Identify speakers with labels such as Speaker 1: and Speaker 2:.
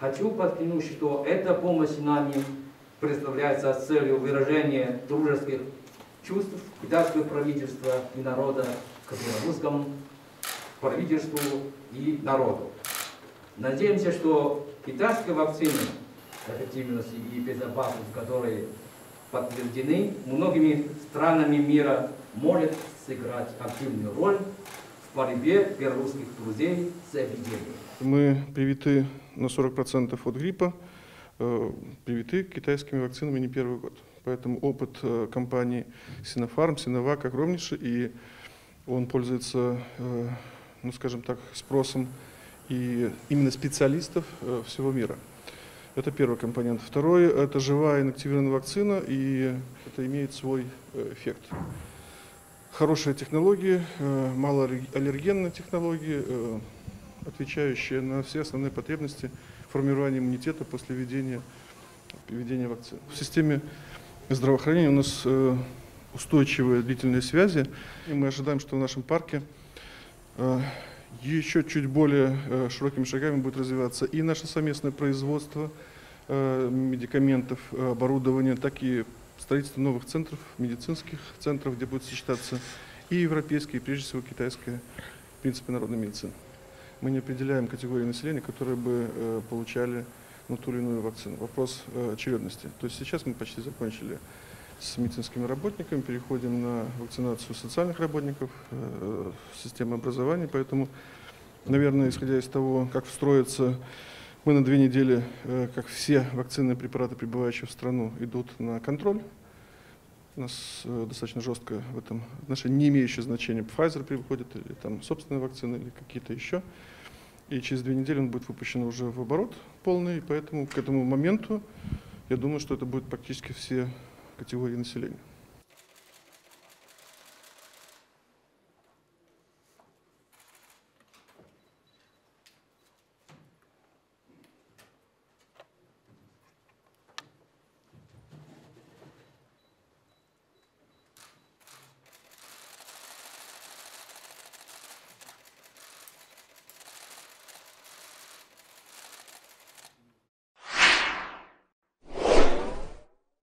Speaker 1: Хочу подчеркнуть, что эта помощь нами представляется целью выражения дружеских чувств китайского правительства и народа к белорусскому правительству и народу. Надеемся, что китайская вакцина, эффективность и безопасность, которые подтверждены многими странами мира, может сыграть активную роль борьбе белорусских друзей с эпидемией.
Speaker 2: Мы привиты на 40% от гриппа, э, привиты китайскими вакцинами не первый год. Поэтому опыт э, компании Sinopharm, Sinovac огромнейший, и он пользуется, э, ну скажем так, спросом и именно специалистов всего мира. Это первый компонент. Второй – это живая инактивированная вакцина, и это имеет свой эффект. Хорошие технологии, э, малоаллергенные технологии, э, отвечающие на все основные потребности формирования иммунитета после введения, введения вакцин. В системе здравоохранения у нас э, устойчивые длительные связи, и мы ожидаем, что в нашем парке еще чуть более широкими шагами будет развиваться и наше совместное производство медикаментов, оборудования, так и строительство новых центров, медицинских центров, где будет сочетаться и европейская, и прежде всего китайская принципы народной медицины. Мы не определяем категории населения, которые бы э, получали ну, ту или иную вакцину. Вопрос э, очередности. То есть сейчас мы почти закончили с медицинскими работниками, переходим на вакцинацию социальных работников, э, системы образования, поэтому, наверное, исходя из того, как встроится, мы на две недели, э, как все вакцинные препараты, прибывающие в страну, идут на контроль. У нас э, достаточно жестко в этом отношении, не имеющее значения, Pfizer приходит, или там собственные вакцины, или какие-то еще. И через две недели он будет выпущен уже в оборот полный, поэтому к этому моменту я думаю, что это будет практически все категории населения.